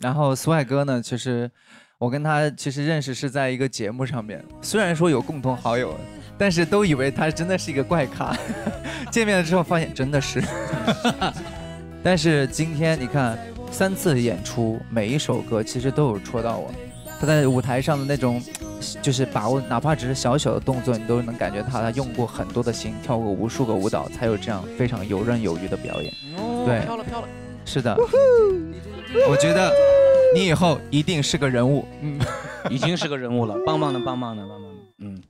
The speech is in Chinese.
然后苏海哥呢，其实我跟他其实认识是在一个节目上面，虽然说有共同好友，但是都以为他真的是一个怪咖。见面了之后发现真的是。但是今天你看三次演出，每一首歌其实都有戳到我。他在舞台上的那种，就是把握，哪怕只是小小的动作，你都能感觉他他用过很多的心，跳过无数个舞蹈，才有这样非常游刃有余的表演。对，飘了飘了。是的，我觉得你以后一定是个人物。嗯，已经是个人物了，棒棒的，棒棒的，棒棒的。嗯，